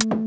you